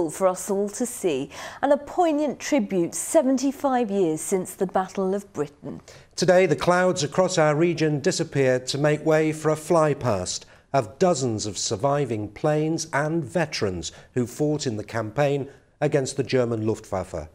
visible for us all to see and a poignant tribute 75 years since the Battle of Britain. Today, the clouds across our region disappeared to make way for a flypast of dozens of surviving planes and veterans who fought in the campaign against the German Luftwaffe.